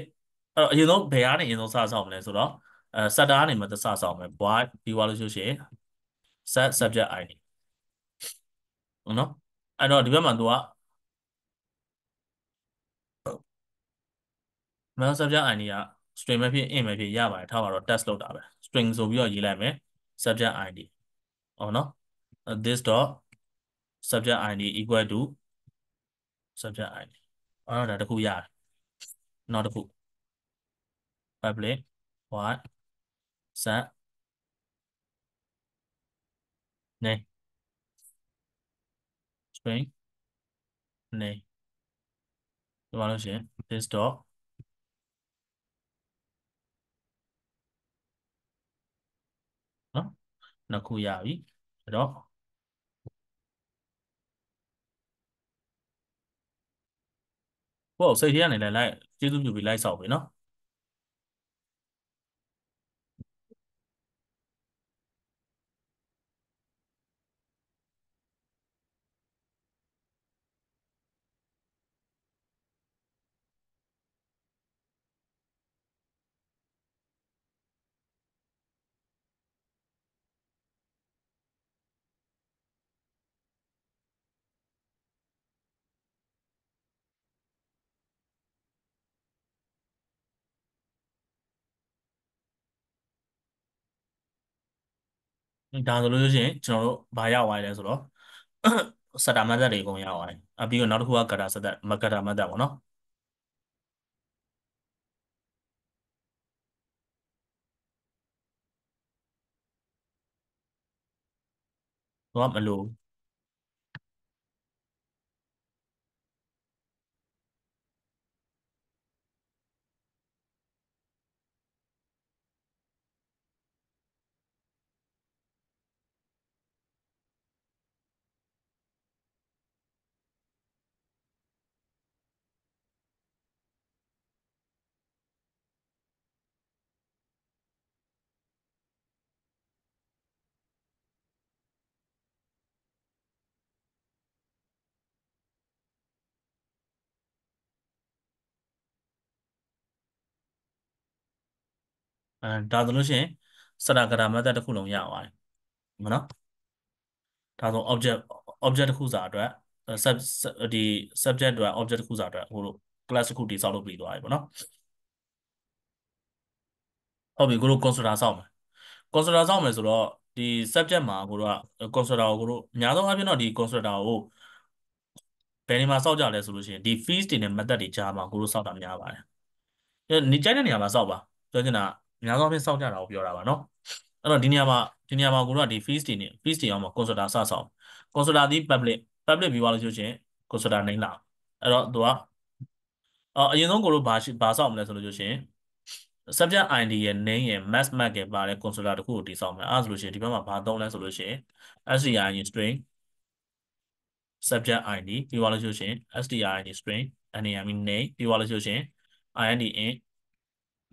အဲ့တော့အရင်ဆုံးဘယ်ကနေအရင်ဆုံးစစောက်မလဲဆိုတော့အဲ setter ကနေမှသစစောက်မယ် void ပြီးသွားလို့ရှိရင် set subject id ဟုတ်နော်အဲ့တော့ဒီဘက်မှာသူက main subject id က string ပဲဖြစ် int ပဲဖြစ်ရပါတယ်ထားပါတော့ test လုပ်တာပဲ string ဆိုပြီးတော့ရေးလိုက်မယ် subject id ဟုတ်နော် this dot subject id equal to subject id အဲ့တော့ဒါတခုရတယ်နောက်တစ်ခု public void set name string name ဒီမှာလို့ရှိရင် this dot နော် နှစ်ခုရပြီအဲ့တော့ကိုယ့်စိတ်ထဲကနေလည်းလိုက်ကျေးဇူးပြုပြီးလိုက်ဆောက်ပြီနော် ဒါဆိုလို့ရှိရင်ကျွန်တော်တို့ဘာရသွားလဲဆိုတော့စတာမတ်သက်တွေအကုန်ရသွားတယ်အပြီးတော့နောက်တစ်ခုကကတာစသက်မကတာမတ်သက်ပေါ့နော်တော့မလို့ အဲဒါဆိုလို့ရှိရင်စတာဂရာ method တစ်ခုလုံးရပါတယ်မနော်ဒါဆို object object တစ်ခုစာအတွက် sub ဒီ subject အတွက် object တစ်ခုစာအတွက်ဟိုလို class တစ်ခုတည်ဆောက်လုပ်ပြီးသွားပြီပေါ့နော်ဟုတ်ပြီကိုတို့ constructor ဆောက်မယ် constructor ဆောက်မယ်ဆိုတော့ဒီ subject မှာကိုတို့က constructor ကိုကိုတို့အများဆုံးအပြင်တော့ဒီ constructor ကိုဘယ်နေမှာစောက်ကြလဲဆိုလို့ရှိရင်ဒီ fees တွေနဲ့ method တွေကြားမှာကိုတို့စောက်တာများပါတယ်။နေကြိုက်တဲ့နေရာမှာစောက်ပါပြောချင်တာအ များဆုံးအပြင်စောက်ကြတာကိုပြောတာပါနော်။အဲ့တော့ဒီနေရာမှာဒီနေရာမှာကိုတို့ကဒီ fees တွေနဲ့ fees တွေအောင်မှာ constructor စဆောက် constructor ဒီ public public ပြီးသွားလို့ဆိုရှင် constructor နိုင်လာအဲ့တော့သူကအော်အရင်ဆုံးကိုတို့ဘာဘာစောက်မလဲဆိုလို့ရှင် subject id ရဲ့ name ရဲ့ mass mark ရဲ့ပါတဲ့ constructor တခုကိုတည်ဆောက်မယ်အဲ့ဒါဆိုလို့ရှိရင်ဒီဘက်မှာဘာသုံးလဲဆိုလို့ရှိရင် string string subject id ပြီးသွားလို့ရှိရင် string string name name ပြီးသွားလို့ရှိရင် int int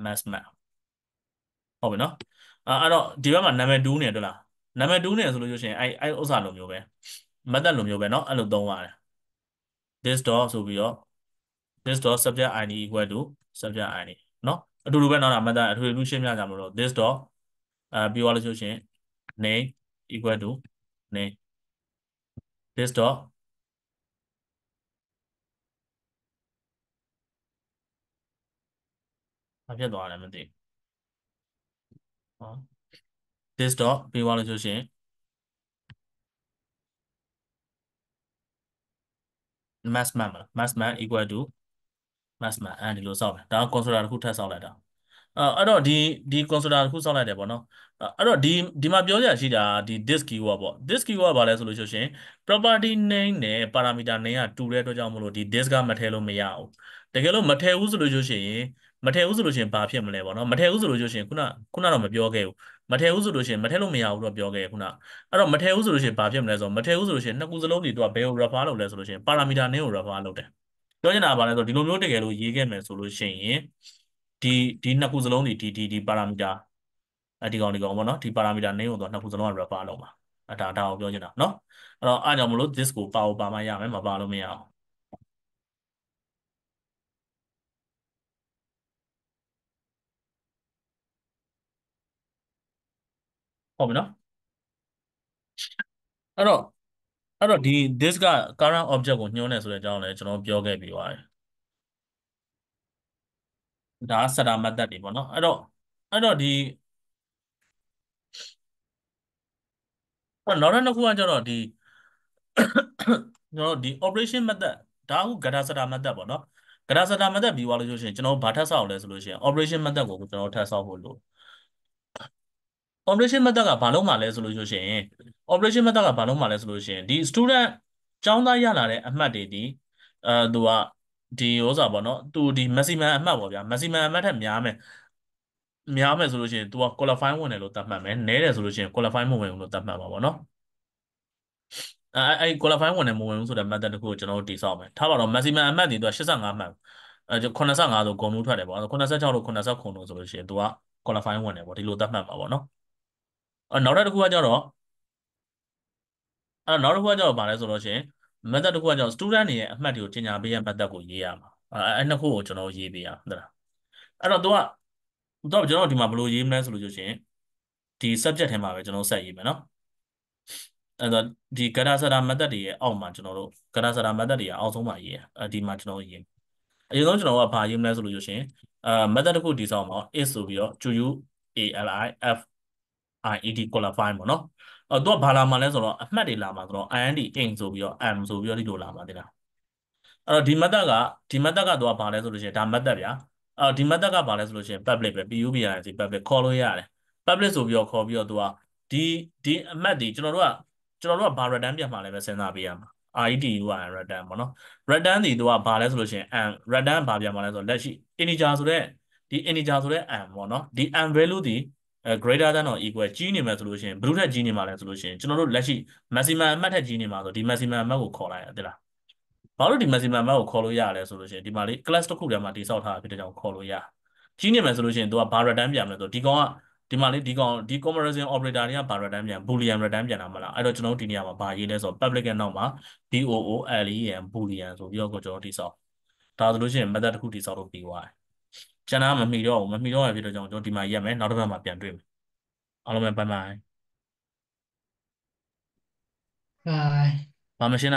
mass map ဟုတ်ပြီနော်အဲ့တော့ဒီဘက်မှာ number 2နေတွေ့လား number 2နေဆိုလို့ရှိရင်အဲ့အဲ့ဥစ္စာလိုမျိုးပဲ method လိုမျိုးပဲเนาะအဲ့လိုသုံးရတယ် this dot ဆိုပြီးတော့ this dot subject id equal to subject id เนาะအတူတူပဲเนาะဒါ method အထူးထူးရှင်းပြကြမှာလို့ this dot အဲပြီးသွားလို့ဆိုရှင် name equal to name this dot ဘာဖြစ်သွားလဲမသိဟော this dot ပြီးသွားလို့ဆိုရှင် mass map mass map equal to mass map အဲဒီလိုစောက်တယ်ဒါက constructor တစ်ခုထပ်စောက်လိုက်တာအဲ့တော့ဒီဒီ constructor တစ်ခုစောက်လိုက်တယ်ပေါ့နော်အဲ့တော့ဒီဒီမှာပြောရရှိတာဒီ this keyword ပေါ့ this keyword ဘာလဲဆိုလို့ရှိရင် property name နဲ့ parameter name ကတူတဲ့အတွက်ကြောင့်မလို့ဒီ this ကမထည့်လို့မရဘူးတကယ်လို့မထည့်ဘူးဆိုလို့ရှိရင် မထည့်ဘူးဆိုလို့ရှင်ဘာဖြစ်မလဲပေါ့နော်မထည့်ဘူးဆိုလို့ရှင်ခုနခုနတော့မပြောခဲ့ဘူးမထည့်ဘူးဆိုလို့ရှင်မထည့်လို့မရဘူးတော့ပြောခဲ့ခုနအဲ့တော့မထည့်ဘူးဆိုလို့ရှင်ဘာဖြစ်မလဲဆိုတော့မထည့်ဘူးဆိုလို့ရှင်နှစ်ခုစလုံးတွေတော့ဘယ်ကို refer လုပ်လဲဆိုလို့ရှင်ပါရာမီတာနင်းကို refer လုပ်တယ်ပြောချင်တာဘာလဲဆိုတော့ဒီလိုမျိုးတကယ်လို့ရေးခဲ့မယ်ဆိုလို့ရှင်ဒီဒီနှစ်ခုစလုံးတွေဒီဒီဒီပါရာမီတာအဒီကောင်ဒီကောင်ပေါ့နော်ဒီပါရာမီတာနင်းကိုတော့နှစ်ခုစလုံးက refer လုပ်ပါအဲ့ဒါဒါကိုပြောချင်တာနော်အဲ့တော့အားကြောင့်မလို့ this ကိုပါ power ပါမှရမယ်မပါလို့မရအောင် ဟုတ်ပြီနော်အဲ့တော့အဲ့တော့ဒီ this က current object ကိုညွှန်းတယ်ဆိုတဲ့အကြောင်းလည်းကျွန်တော်ပြောခဲ့ပြီးပါတယ်ဒါ setter method တွေပေါ့နော်အဲ့တော့အဲ့တော့ဒီနောက်တစ်ခုကကျတော့ဒီကျွန်တော်ဒီ operation method ဒါဟု gata setter method ပေါ့နော် gata setter method ပြီးသွားလို့ဆိုရှင်ကျွန်တော်ဘာထပ်ဆောက်လဲဆိုလို့ရှိရင် operation method ကိုကျွန်တော်ထပ်ဆောက်ဖို့လို့ operation method ကဘာလုပ်မှာလဲဆိုလို့ရှိရင် operation method ကဘာလုပ်မှာလဲဆိုလို့ရှိရင်ဒီ student ကျောင်းသားရလာတဲ့အမှတ်တွေဒီအဲသူကဒီဥစ္စာပေါ့နော်သူဒီ maximum အမှတ်ပေါ့ဗျာ maximum အမှတ်ထက်များမယ်များမယ်ဆိုလို့ရှိရင် तू က qualify ဝင်တယ်လို့သတ်မှတ်မယ်နည်းတယ်ဆိုလို့ရှိရင် qualify မဝင်ဘူးလို့သတ်မှတ်ပါပေါ့နော်အဲအဲ qualify ဝင်တယ်မဝင်ဘူးဆိုတဲ့ method တခုကိုကျွန်တော်တို့တည်ဆောက်မယ်ထားပါတော့ maximum အမှတ်ဒီ तू က85မှတ်အဲ85ဆိုဂုံလို့ထွက်တယ်ပေါ့86လို့89လို့ဆိုလို့ရှိရင် तू က qualify ဝင်တယ်ပေါ့ဒီလိုသတ်မှတ်ပါပေါ့နော် အဲနောက်တစ်ခုကကြတော့အဲ့တော့နောက်တစ်ခုကကျတော့ဗာလဲဆိုတော့ရှင် method တစ်ခုကကျတော့ student တွေရဲ့အမှတ်တွေကိုကျင်ညာပေးရ method ကိုရေးရမှာအဲအဲ့နှစ်ခုကိုကျွန်တော်ရေးပေးရဟုတ်လားအဲ့တော့ तू က तू ကကျွန်တော်ဒီမှာဘယ်လိုရေးမလဲဆိုလို့ရှင်ဒီ subject ထဲမှာပဲကျွန်တော်ဆက်ရေးမယ်နော်အဲ့တော့ဒီ gata sata method တွေရဲ့အောက်မှာကျွန်တော်တို့ gata sata method တွေရဲ့အောက်ဆုံးမှာရေးရအဲဒီမှာကျွန်တော်ရေးအရင်ဆုံးကျွန်တော်ကဘာရေးမလဲဆိုလို့ရှင်အဲ method တစ်ခုတည်ဆောက်မှာ is ဆိုပြီးတော့ to u ali f ied qualify ပေါ့နော်အဲ့တော့ဘာလာမှာလဲဆိုတော့အမှတ်တွေလာမှာဆိုတော့ int int ဆိုပြီးတော့ m ဆိုပြီးတော့ဒီလိုလာမှာတင်လားအဲ့တော့ဒီ method ကဒီ method ကတော့ဘာလဲဆိုလို့ရှိရင်ဒါ method ဗျာအဲ့ဒီ method ကဘာလဲဆိုလို့ရှိရင် public ပဲ public public ခေါ်လို့ရတယ် public ဆိုပြီးတော့ခေါ်ပြီးတော့သူကဒီဒီအမှတ်တွေကျွန်တော်တို့ကကျွန်တော်တို့ကဘာ return ပြန်မှာလဲပဲစဉ်းစားပေးရမှာ RETU က return ပေါ့နော် return ဒီသူကဘာလဲဆိုလို့ရှိရင် and return ဘာပြန်မှာလဲဆိုတော့လက်ရှိ integer ဆိုတဲ့ဒီ integer ဆိုတဲ့ and ပေါ့နော်ဒီ and value ဒီ greater than or equal ကြီးနေမယ်ဆိုလို့ရှိရင်ဘယ်လိုထက်ကြီးနေမှာလဲဆိုလို့ရှိရင်ကျွန်တော်တို့လက်ရှိ maximum အမှတ်ထက်ကြီးနေမှာဆိုဒီ maximum အမှတ်ကိုခေါ်လိုက်ရတယ်လားဘာလို့ဒီ maximum အမှတ်ကိုခေါ်လို့ရလဲဆိုလို့ရှိရင်ဒီမှာလေး class တစ်ခုထဲမှာတိစောက်ထားတာဖြစ်တဲ့ကြောင့်ခေါ်လို့ရကြီးနေမယ်ဆိုလို့ရှိရင်သူကဘာ return ပြန်မလဲဆိုဒီကောင်ကဒီမှာလေးဒီကောင်ဒီ comparison operator တွေကဘာ return ပြန် boolean return ပြန်တာမလားအဲ့တော့ကျွန်တော်တို့ဒီနေရာမှာဘာရေးလဲဆိုတော့ public ရဲ့နောက်မှာ boolean boolean ဆိုပြီးတော့ကျွန်တော်တိစောက်ဒါဆိုလို့ရှိရင် method တစ်ခုတိစောက်လို့ပြီးသွားတယ် ကျန်တာမမီတော့ဘူးမမီတော့ရဖြစ်တဲ့ကြောင့်ကျွန်တော်ဒီမှာရက်မယ်နောက်တစ်ပတ်မှာပြန်တွေ့မယ်အားလုံးပဲဘိုင်ဘိုင် bye ဘာမရှင်း